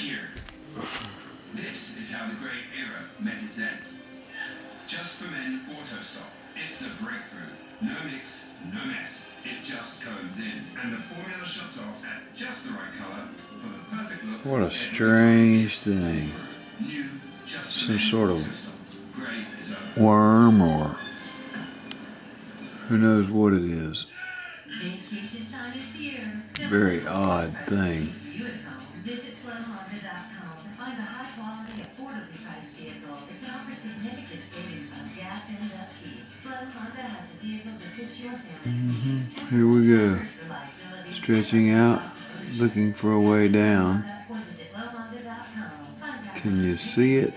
here. This is how the grey era met its end. Just for men auto stop. It's a breakthrough. No mix, no mess. It just codes in. And the formula shuts off at just the right colour for the perfect look. What a strange thing. New, just for Some men sort of auto stop. Grey is over. Worm or who knows what it is. Vacation time is here. Very odd thing. Honda has the vehicle to fit your family's needs. Here we go. Stretching out, looking for a way down. or visit flowhonda.com. Find out Can you see it?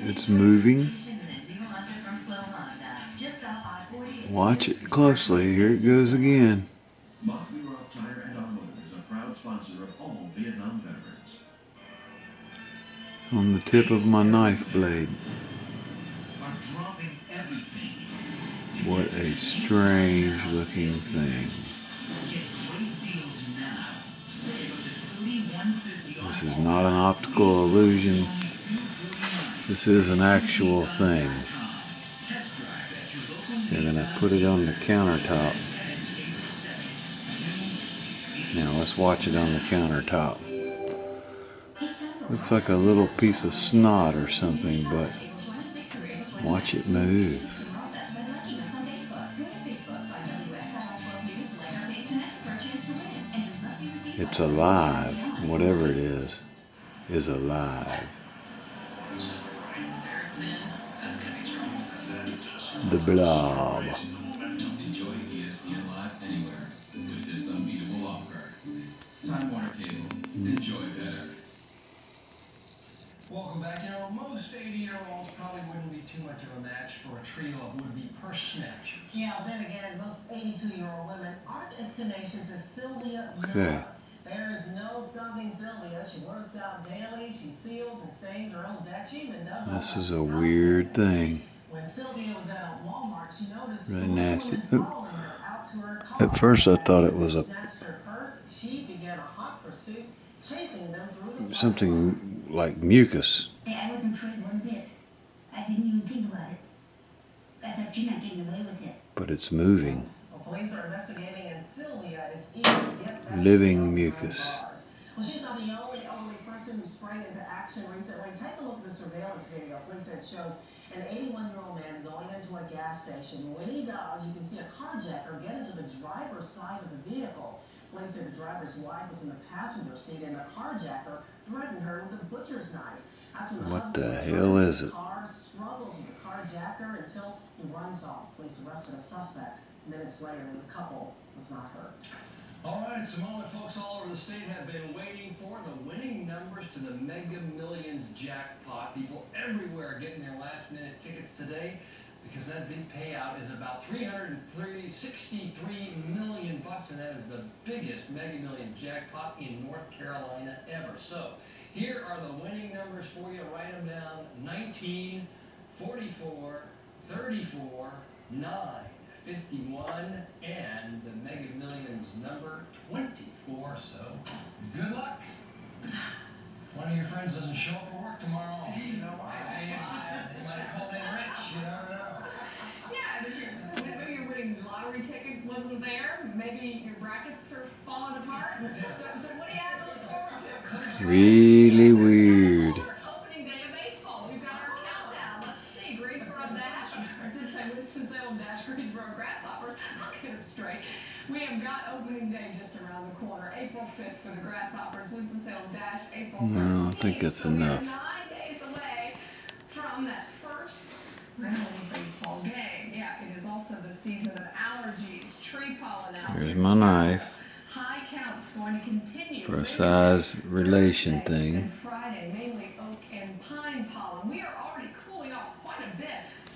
It's moving. Vacation in a new Honda from Flow Honda. Just off I-40 Watch it closely. Here it goes again. Mock Roth Tire and Automotive is a proud sponsor of all Vietnam veterans. It's on the tip of my knife blade. What a strange looking thing. Get great deals now. Save up to 3150 This is not an optical illusion. This is an actual thing. They're gonna put it on the countertop. Now let's watch it on the countertop. Looks like a little piece of snot or something, but watch it move. It's alive. Whatever it is, is alive. The blob. Enjoy ESPN Live anywhere with this unbeatable offer. Time Warner Cable. Enjoy better. Welcome back. You know, most 80-year-olds probably wouldn't be too much of a match for a trio of would-be purse snatchers. Yeah, then again, most 82-year-old women aren't as tenacious as Sylvia Okay. Miller. There is no stopping Sylvia. She works out daily. She seals and stains her own deck. She even does This is a weird cleaning. thing. When Sylvia was at a Walmart, she noticed Really nasty. women Oop. following her out to her. At first I thought it was a Snatched her purse. She began a hot pursuit, chasing them through the something like mucus. I wasn't afraid one bit. I didn't even think about it. I thought you're not getting away with it. But it's moving. Well, investigating, and Sylvia is eager to Living mucus. Well, she's not the only only person who sprang into action recently. Take a look at the surveillance video. Police said it shows an 81-year-old man going into a gas station. When he does, you can see a carjacker get into the driver's side of the vehicle. Police said the driver's wife was in the passenger seat, and the carjacker threatened her with a butcher's knife. That's when What husband the hell is the it? Car struggles with the carjacker until he runs off. Police arrested a suspect. Minutes later, the couple was not hurt. All right, moment folks all over the state have been waiting for. The winning numbers to the Mega Millions jackpot. People everywhere are getting their last minute tickets today because that big payout is about 330, 63 million bucks, and that is the biggest Mega Million jackpot in North Carolina ever. So here are the winning numbers for you. Write them down 19, 44, 34, 9. 51 and the Mega Millions number 24. So good luck. One of your friends doesn't show up for work tomorrow. You know, they, they might have called in rich. You never know. Yeah, and if your, maybe your winning lottery ticket wasn't there. Maybe your brackets are falling apart. So, so what do you have to look forward to? Really Say Winston-Salem Dash, Greensboro Grasshoppers. I'll get them straight. We have got opening day just around the corner. April 5th for the Grasshoppers. Winston-Salem Dash, April 13th. No, I think that's so enough. nine days away from that first Baseball game. Yeah, it is also the season of allergies, tree pollen allergies. Here's my knife High counts going to continue. for a size relation thing. And Friday, mainly oak and pine pollen. We are already cooling off quite a bit.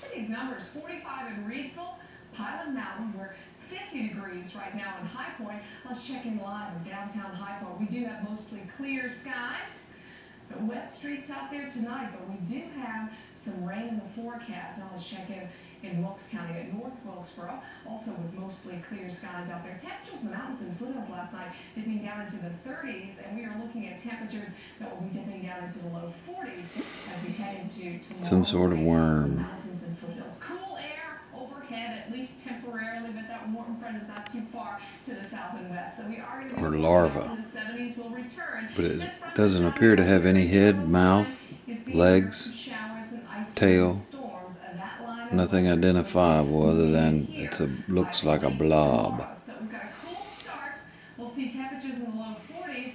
Look at these numbers 45 in Reidsville, Highland Mountain. We're 50 degrees right now in High Point. Let's check in live in downtown High Point. We do have mostly clear skies. But wet streets out there tonight, but we do have some rain in the forecast. Now let's check in in Wilkes County at North Wilkesboro, also with mostly clear skies out there. Temperatures in the mountains and foothills last night dipping down into the 30s, and we are looking at temperatures that will be dipping down into the low 40s as we head into tomorrow. Some sort of worm. Mountains and foothills. Cool air overhead, at least temporarily, but that warm front is not too far to the south and west. So we are going to Or larva. in the 70s will return. But it doesn't appear to have any head, mouth, legs, showers and isolated tail. storms, and that line of Nothing identifiable other than it looks like a blob. So we've got a cool start. We'll see temperatures in the low 40s,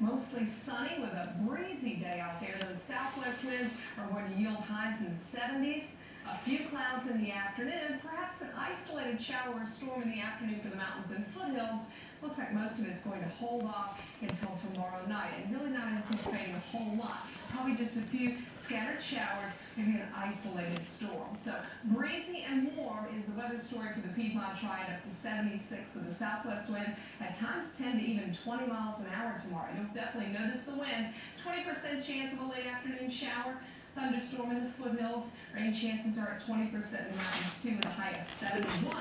mostly sunny with a breezy day out there. Those southwest winds are going to yield highs in the 70s. A few clouds in the afternoon, perhaps an isolated shower or storm in the afternoon for the mountains and foothills. Looks like most of it's going to hold off until tomorrow night, and really not anticipating a whole lot. Probably just a few scattered showers, maybe an isolated storm. So breezy and warm is the weather story for the Piedmont Triad up to 76 with a southwest wind at times 10 to even 20 miles an hour tomorrow. You'll definitely notice the wind. 20% chance of a late afternoon shower. Thunderstorm in the foothills. Rain chances are at 20% in the mountains too with a high of 71.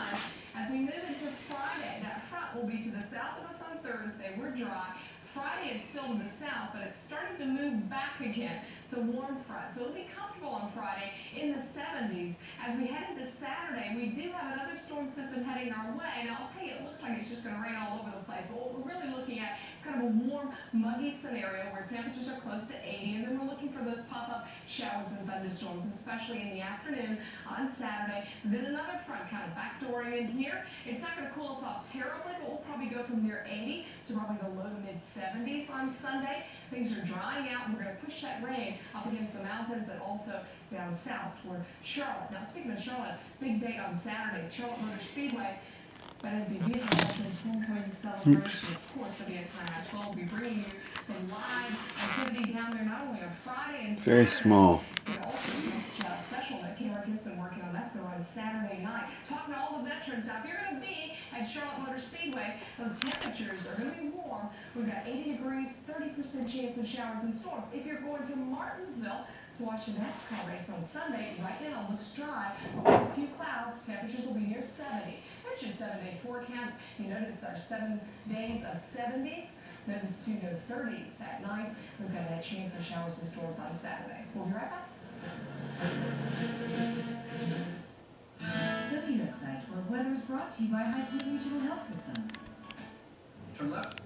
As we move into Friday, that front will be to the south of us on Thursday. We're dry. Friday it's still to the south, but it's starting to move back again. So warm front. So it'll be comfortable on Friday in the 70s. As we head into Saturday, we do have another storm system heading our way. And I'll tell you, it looks like it's just going to rain all over the place. But what we're really looking at is kind of a warm, muggy scenario where temperatures are close to 80. And then we're looking for those pop-up showers and thunderstorms, especially in the afternoon on Saturday. Then another front kind of backdooring in here. It's not going to cool us off terribly, but we'll probably go from near 80 to probably the low to mid 70s on Sunday. Things are drying out, and we're going to push that rain up against the mountains and also down south toward Charlotte. Now, speaking of Charlotte, big day on Saturday, Charlotte Motor Speedway. But as the Vietnam Veterans Homecoming celebration, of course, WXNI High 12 will be bringing you some live Very small. but also a special that Kmart has been working on. That's going to run Saturday night. Talking to all the veterans out. If you're going to be at Charlotte Motor Speedway, those temperatures are going to be warm. We've got 80 degrees, 30% chance of showers and storms. If you're going to Martinsville to watch the NASCAR race on Sunday, right now it looks dry. With a few clouds, temperatures will be near 70. There's your seven-day forecast. You notice our seven days of 70s. Notice two no 30s at night. We've got that chance of showers and storms on Saturday. We'll be right back. WXI 12 weather is brought to you by High Point Regional Health System. Turn left.